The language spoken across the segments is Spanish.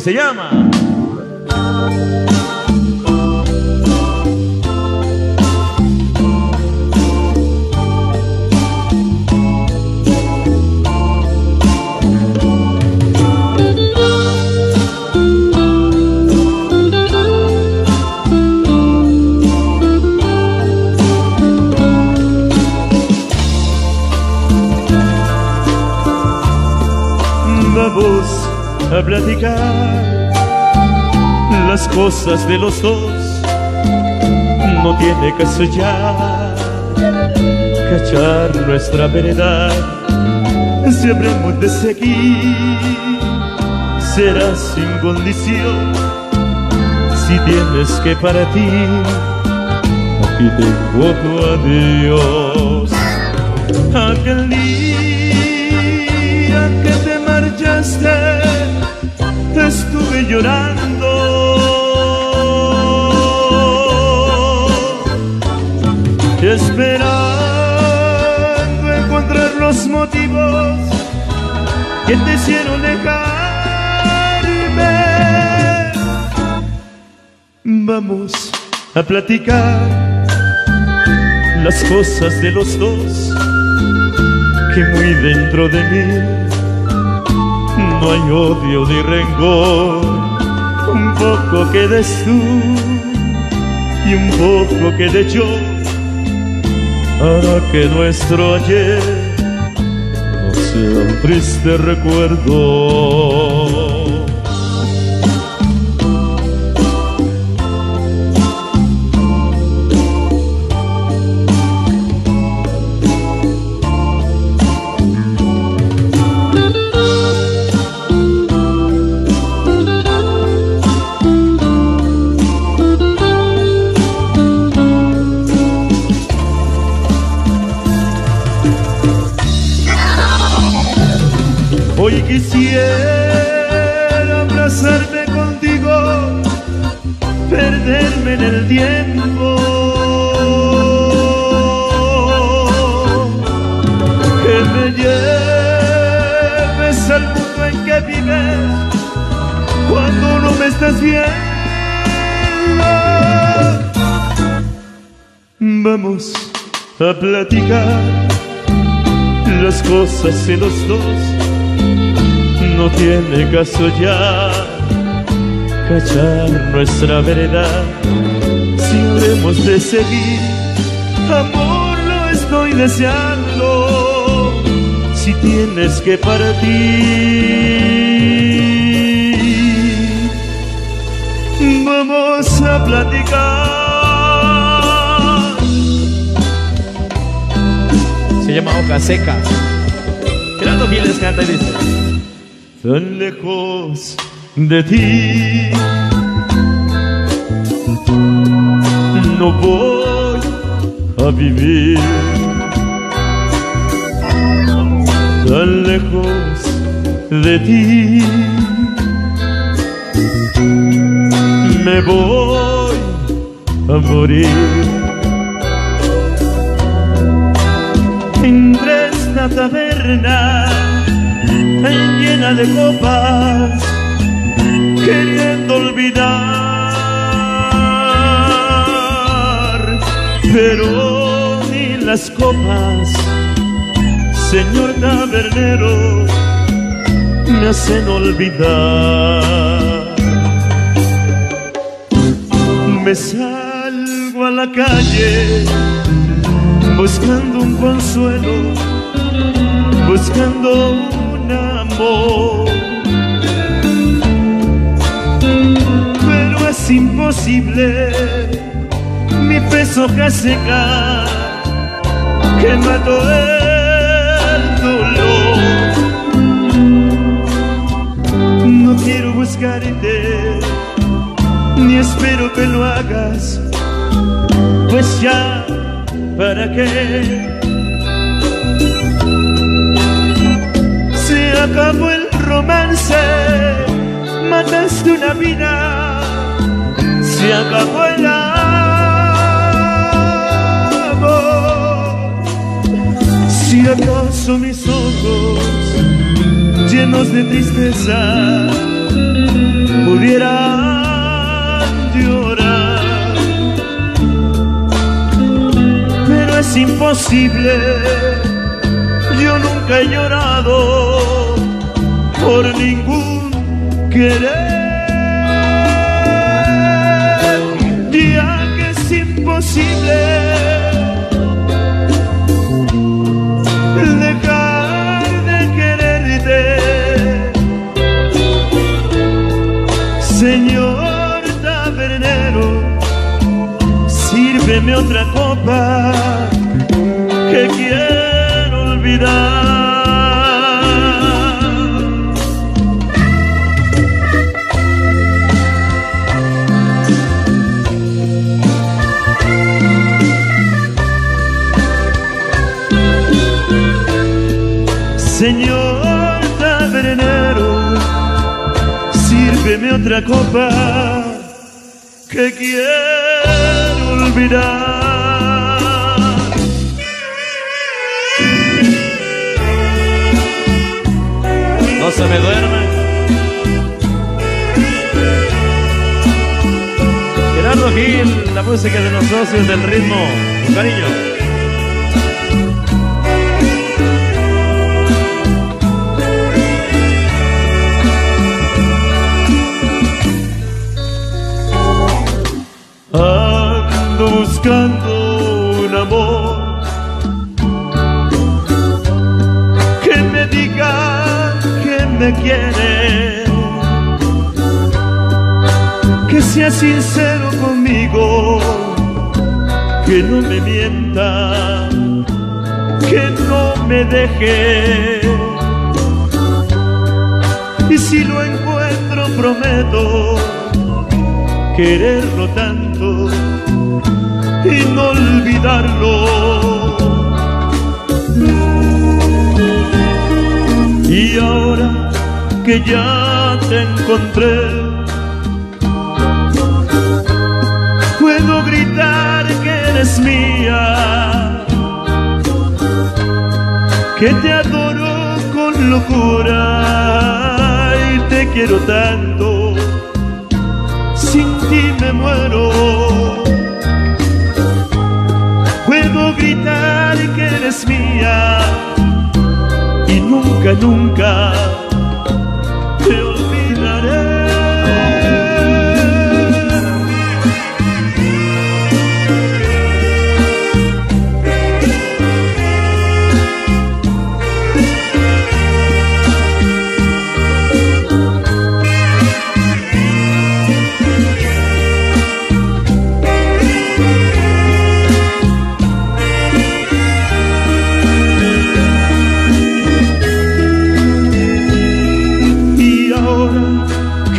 se llama. A platicar las cosas de los dos. No tiene caso ya cachar nuestra verdad. Si habremos de seguir, será sin condición. Si tienes que partir, aquí tengo tu adiós. Aquel día que te marchaste, estuve llorando. Esperando encontrar los motivos que te hicieron dejarme. Vamos a platicar las cosas de los dos que muy dentro de mí no hay odio ni rencor, un poco que des tú y un poco que de yo, hará que nuestro ayer no sea un triste recuerdo. Perderme en el tiempo. Que me lleves al mundo en que vives cuando no me estás viendo. Vamos a platicar las cosas de los dos no tiene caso ya cachar nuestra verdad. Si habremos de seguir, amor, lo estoy deseando. Si tienes que partir, vamos a platicar. Se llama Hoja Seca. Gerardo Giles canta y dice. tan lejos de ti. No voy a vivir tan lejos de ti. Me voy a morir. Entre esta taberna llena de copas, queriendo olvidar, pero ni las copas, señor tabernero, me hacen olvidar. Me salgo a la calle buscando un consuelo, buscando un amor. Imposible, mi peso que seca, que mató el dolor. No quiero buscarte, ni espero que lo hagas, pues ya, ¿para qué? se acabó el romance, mataste una vida, se acabó el amor. Si acaso mis ojos, llenos de tristeza, pudieran llorar, pero es imposible. Yo nunca he llorado por ningún querer. Otra copa que quiero olvidar. Señor tabernero, sírveme otra copa que quiero olvidar. No se me duerme. Gerardo Gil, la música de los socios del ritmo. Cariño. Sincero conmigo, que no me mienta, que no me deje. Y si lo encuentro prometo quererlo tanto y no olvidarlo. Y ahora que ya te encontré, mía, que te adoro con locura y te quiero tanto sin ti me muero. Puedo gritar que eres mía y nunca, nunca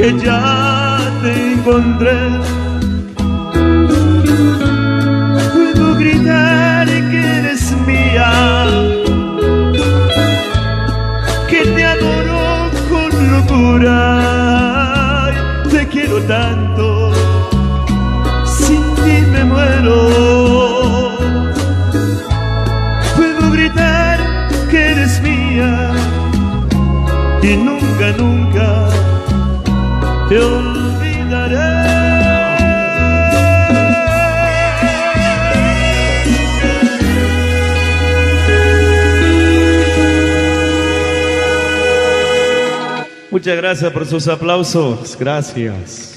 que ya te encontré, puedo gritar que eres mía, que te adoro con locura, te quiero tanto, Muchas gracias por sus aplausos. Gracias.